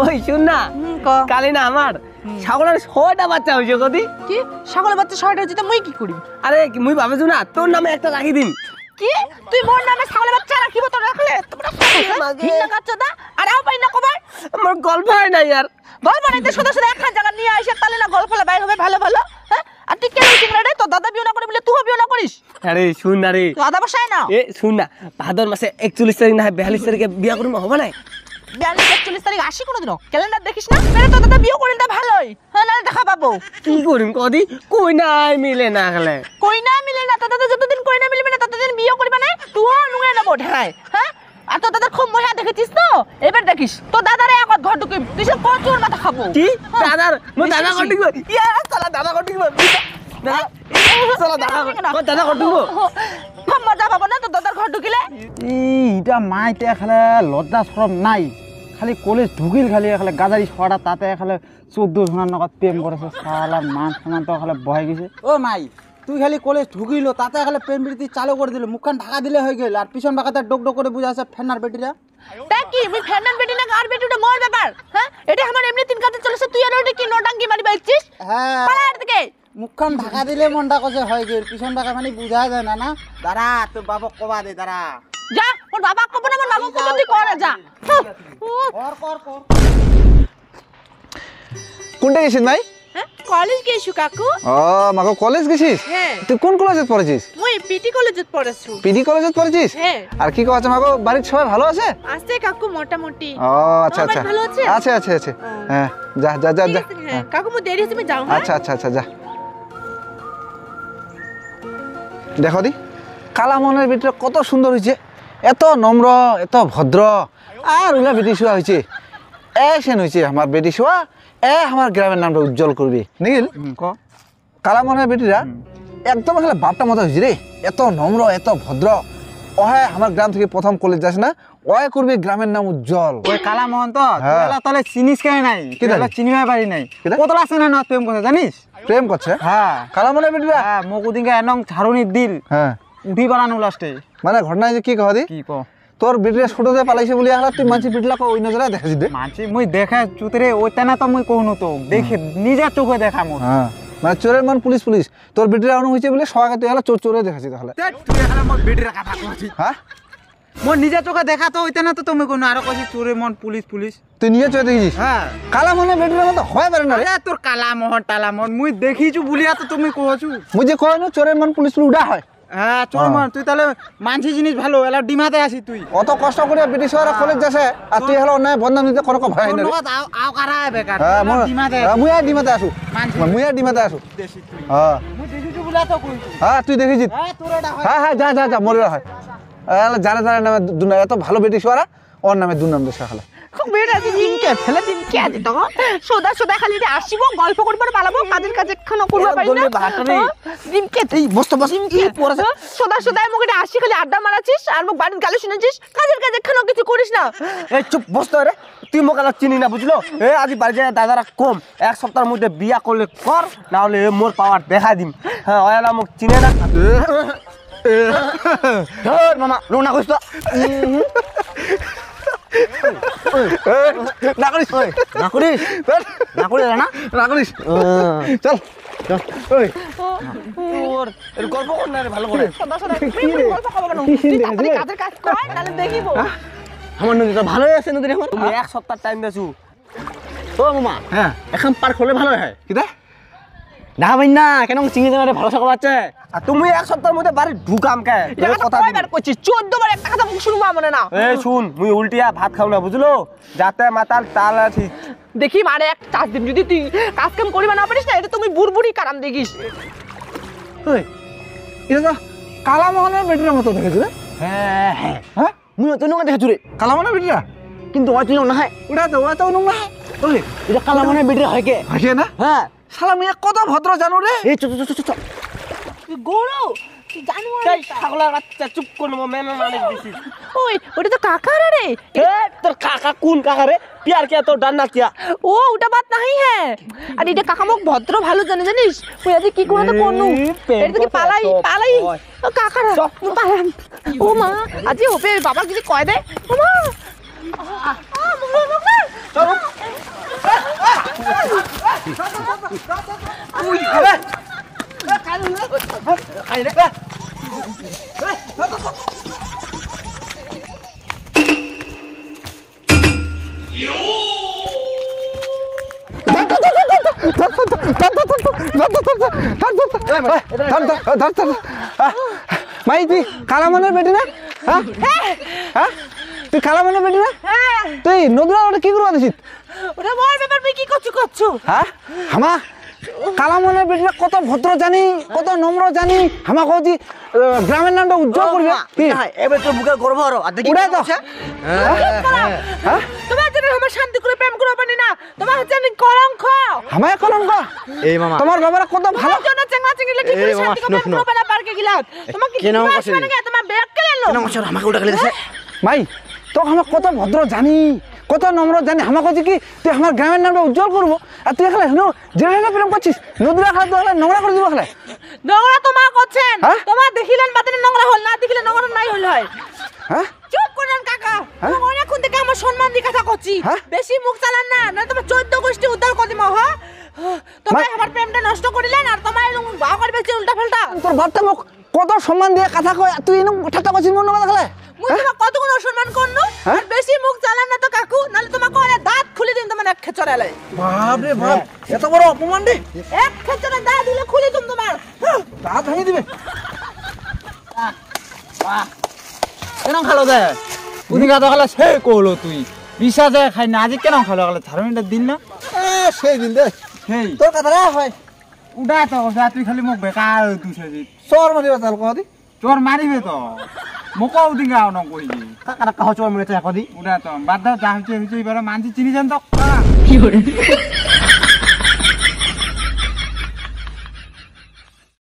ওই শুন না কালি না আমার ছাগলের ছয়টা বাচ্চা হয়েছে কদি কি? ছাগলের বাচ্চা ছয়টা হচ্ছে তো মুই কি করি? আরে মুই ভাবেছো না তোর নামে একটা রাখি দিন কি? তুই মোর নামে ছাগলের বাচ্চা রাখিব তো রাখলে? তোমরা। কাচ্চা দা আর আও পাই না কবার। আমার গল্প হয় না ইয়ার গল্প নিতে শুধু শুধু একখান জায়গা নিয়ে আসে তাহলে না গল্প বাইর হবে ভালো ভালো হ্যাঁ? আর তুই কেন চিংড়া রে? তোর দাদা বিয়ে না করে বলে তুইও বিয়ে না করিস? আরে শুন না রে। তো আদা বসায় না এ শুন না ভাদর মাসে একচল্লিশ তারিখ না হয় বিয়াল্লিশ তারিখে বিয়া করব হবে না বিয়াল্লিশ একচল্লিশ তারিখ আসি কোনোদিনও। ক্যালেন্ডার দেখিস না? মেরে তোর দাদা বিয়ে করিন তা ভালোই। হ্যাঁ নাহলে দেখা পাবো। কি করিম কদি? কই নাই মিলে না খেলে কই না মিলে না তোর দাদা যতদিন কই না মিলবে না ততদিন বিয়ে করবে না তুইও নুয়ে নেব ঢেরায় হ্যাঁ? আর তোর দাদার খুব মজা দেখেছিস তো? এবার দেখিস তোর দাদারে একবার ঘর ঢুকে তুই সব কচুর মাথা খাব। কি? হ্যাঁ। দাদার মো দাদা বেশি কটিক ইয়া সালা দাদা ঘর ঢুকিলে? ইটা মাইতে খালে লজ্জা সরম নাই। খালি কলেজ ঢুকিল খালি খালি গাজারি ছড়া তাতে খালি চোদ্দ জনের নগদ প্রেম করেছে সালা মান সমান তো খালি বহে গেছে। ও মাই তুই খালি কলেজ ঢুকিল তাতে খালি প্রেম প্রীতি চালু করে দিল মুখখান ঢাকা দিলে হয়ে গেল আর পিছন বাঁকাতে ডোক ডোক করে বুঝাছে ফেনার বেটিরা। তা কি মুই ফ্যান্ডান বেটি না আর বেটি ওটা মোর ব্যাপার হ্যাঁ? এটা আমার এমনি তিন কাজে চলেছে তুই আর ওটা কি নোটাঙ্কি মারি বাইছিস হ্যাঁ। পালা আর দিকে মুখখান ঢাকা দিলে মনটা কছে হয়ে গেল পিছন বাঁকা মানে বুঝা যায় না না? দাঁড়া তোর বাবা কবা দে দাঁড়া। যা মোর বাবা কব না মোর বাবা কব তুই করে যা। কর কর কর। কোনটা গেছিস ভাই? হ্যাঁ কলেজ গেছু কাকু। ও মাকে কলেজ গেছিস? হ্যাঁ। তুই কোন কলেজে পড়েছিস? মুই পিটি কলেজত পড়াছু পিডি কলেজে পড়েছিস? হ্যাঁ। আর কি কথা মাগো বাড়ির সবাই ভালো আছে? আছে কাকু মোটামুটি। ও আচ্ছা আমার আচ্ছা। ভালো আছে? আছে আছে আছে। হ্যাঁ যা যা যা যা। হ্যাঁ। কাকু মু দেরি আমি যাও হ্যাঁ। আচ্ছা আচ্ছা আচ্ছা যা। দেখো দি কালা মনের ভিতরে কত সুন্দর হয়েছে। এত নম্র এত ভদ্র আর ওলা বেটি শোয়া হয়েছে এ সেন হয়েছে আমার বেটি শোয়া এ আমার গ্রামের নামটা উজ্জ্বল করবি নিখিল ক। কালা মনের বেটিরা একদম আসলে বাপটা মতো হয়েছে রে এত নম্র এত ভদ্র ওহে আমার গ্রাম থেকে প্রথম কলেজ যাস না। ওহে করবি গ্রামের নাম উজ্জ্বল। ওই কালা মোহন তো। তুই তাহলে চিনিস কেন নাই? জানি? চিনিবার পারি নাই? কতলা? আছে না না? প্রেম কথা জানিস প্রেম করছে হ্যাঁ কালা মনের বেটিরা হ্যাঁ মোক ওদিনকে এনেং ঝাড়ুনি দিল। হ্যাঁ উঠি পালানো লাস্টে মানে ঘটনা যে কি কহ দি কি ক তোর বেটিরা ছোটতে পালাইছে বলি আহলা তুই মানছি বেটিলাকে ওই নজরে দেখাছি দে। মানছি মুই দেখে চুতরে ওইটা না তো মুই কহনু তো দেখে নিজের চোখে দেখা মোর হ্যাঁ মানে চোরের মান পুলিশ পুলিশ তোর বেটিরা অনু হয়েছে বলে সবাইকে তুই আহলা চোর চোরে দেখাছি তাহলে। তুই এখানে মোর বেটির কথা কইছিস হ্যাঁ মোর নিজের চোখে দেখা তো ওইটা না তো তুমি কোনো আরও কইছিস চোরে মন পুলিশ পুলিশ তুই নিজে চোরে দেখেছিস? হ্যাঁ কালা মনের বেটির মতো হয় পারে না রে তোর কালা মোহন টালা মোহন। মুই দেখিছু বলিয়া তো তুমি কহছু। মুই যে কয় না চোরের মান পুলিশ পুলিশ উড়া হয়। হ্যাঁ চোর হ্যাঁ। মন তুই তাহলে মানছি জিনিস ভালো এলা ডিমাতে আসি তুই। অত কষ্ট করে ব্রিটিশ ওরা কলেজ যাচ্ছে আর তুই হলো অন্যায় বদনাম দিতে কোনো তোর নাই। আও আও কারা বেকার হ্যাঁ মই ডিমাতে হ্যাঁ, মুই আর ডিমাতে মানছি। মুই আর ডিমাতে আছো দেশি তুই। হ্যাঁ। মুই দেখিছু বলিয়া তো কইছু হ্যাঁ তুই দেখেছিস হ্যাঁ তোর এটা হয়। হ্যাঁ হ্যাঁ যা যা যা মরে হয়। এলা জানে জানে নামে দুনা এত ভালো ব্রিটিশ ওরা ওর নামে দু নাম দেশে খালে বেটা দিনকে ফেলে দিনকে তো সোদা সোদা খালি রে আসিব গল্প করবার পালাবো কাজের কাজ এখানে করবা পারি দলে না ভাটারে। দিনকে এই বসতে বস দিনকে। সোদা সোদা মুখে আসি খালি আড্ডা মারাছিস আর মুখ বাড়ির গালি শুনেছিস। কাজের কাজ এখানে কিছু করিস না। এই চুপ বসতে রে। তুই মোক আলা চিনি না বুঝলো? এ আজি বাড়ি যায় দাদারা কম। এক সপ্তাহের মধ্যে বিয়া করলে কর না হলে এ মোর পাওয়ার দেখা দিম। হ্যাঁ ওয়ালা মোক চিনে না। ধর মামা রোনা কইছ তো। না করিস না করিস না করিস না? না করিস চল ওই। তোর এর গল্প কর না রে ভালো করে। সোদা সোদা গল্প খাব কেন? তুই তাড়াতাড়ি কাজের কাজ কর নাহলে দেখিব আমার নদীটা ভালোই আছে নদী এখন। তুমি এক সপ্তাহ টাইম দেছু ও মামা হ্যাঁ। এখন পার করলে ভালো হয়। না ভাই না কেন চিনি জানারে ভালো থাকা বাচ্চা আর তুমি এক সপ্তাহের মধ্যে বাড়ি ঢুকাম কে? কথা কয়বার কইছিস? 14 বার একটা কথা মুখ শুনব মনে না। এ শুন মুই উল্টিয়া ভাত খাও না বুঝলো? যাতে মাতাল তাল ঠিক দেখি মারে এক চাষ দিন যদি তুই কাজ কাম করিবা না পারিস না এটা তুমি বুড়বুড়ি কারাম দেখিস। ওই এটা তো কালা মোহনের বেটির মতো দেখেছি রে? হ্যাঁ হ্যাঁ। হ্যাঁ? মুই তো নঙ্গা দেখেছু রে। কালা বেটিরা? কিন্তু ওই তুই না হয় ওটা তো ওটা তো নোংরা। ওই এটা কালা হয় কে? হাসিয়ে না? হ্যাঁ। শালা মিয়া কত ভদ্র জানো রে? এই চুপ তুই গরু তুই জানোয়ার এই ছাগলের বাচ্চা চুপ করে নেবো মেমে মানে দিছিস ওই ওটা তো কাকার রে এ তোর কাকা কোন কাকা রে পিয়ার কে তোর ডান্না কিয়া ও ওটা বাত নাই হ্যাঁ আর এটা কাকা মোক ভদ্র ভালো জানে জানিস ওই আজ কি তো কোনু এটা কি পালাই পালাই হয়। ও কাকার পালাম ও মা আজ হবে বাবা যদি কয় দেয় ও মা মাই তুই কালামনের বেটি না? হ্যাঁ? হ্যাঁ? তুই কালামনের বেটি না? হ্যাঁ। তুই নদীরা ওটা কি করবা দিছিস ওরে মোর ব্যাপার কি করছ করছ? হ্যাঁ? হামা কালামনের বেটিরা কত ভদ্র জানি কত নম্র জানি হামা কৌছি গ্রামের নামটা উজ্জ্বল করবে। এবার তো বুকে গর্ব আর দেখি তো হ্যাঁ তোমার জন্য আমার শান্তি করে প্রেম করো পানি না। তোমার হচ্ছে আমি কলঙ্ক। হামায় কলঙ্ক? এই মামা। তোমার বাবারা কত ভালো। জন্য চেঙ্গা চেঙ্গি ঠিক করে শান্তি করে প্রেম করো না পার্কে গেলাম। তোমাকে কি কেন দিবা করছিস? আসবে না তোমার ব্যাগ কে লেলো? আমাকে উল্টা খেলে দিছে মাই তো আমার কত ভদ্র জানি। কত নম্র জানি হামা কইছি কি তুই আমার গ্রামের নামটা উজ্জ্বল করব আর তুই এখানে হেন জেনে প্রেম করছিস? নদীরা খালে তো নোংরা করে দিব এখানে? নোংরা তোমার করছেন। হ্যাঁ? তোমার দেখিলেন বাতিলে নোংরা হল না দেখিলে নোংরা নাই হল হয়। হ্যাঁ? চুপ করেন কাকা। তুমি অনেকক্ষণ থেকে আমার সম্মান দিয়ে কথা করছি। হ্যাঁ? বেশি মুখ চালান না না তোমার চোদ্দ গোষ্ঠী উদ্ধার করে দিমা হ্যাঁ? তোমার আমার প্রেমটা নষ্ট করিলেন আর তোমার এরকম বা করবে উল্টা পাল্টা তোর বাপটা মোক কত সম্মান দিয়ে কথা কয় তুই এরকম ঠাট্টা করছিস মনে কথা খেলে মুই তোমার কতক্ষণ এক খেচড়ালে। বাপ রে বাপ এত বড় অপমান রে। এক খেচড়া দাঁত দিলে খুলে দিন তোমার। দাঁত ভেঙে দিবে। কেন খালো দে উদিকা তো খালে সে কলো তুই। বিশ্বাসে খাই না আজি কেন খালো? খালে থার্মিটার দিন না। সেই দিন দে। সেই। তোর কথা রে হয়। উঠা তো যা তুই খালি মোক বেকাৰ তুই চাবি চর মারিবা চাল কদি তোর মারিবে তো। মোক উদিকা ন কইলি কাকা কাহা চোর মেরে এখন দি। উঠা তো বাদ দাও যা হচ্ছে হচ্ছে এবার মানছি চিনি যান তো 有人。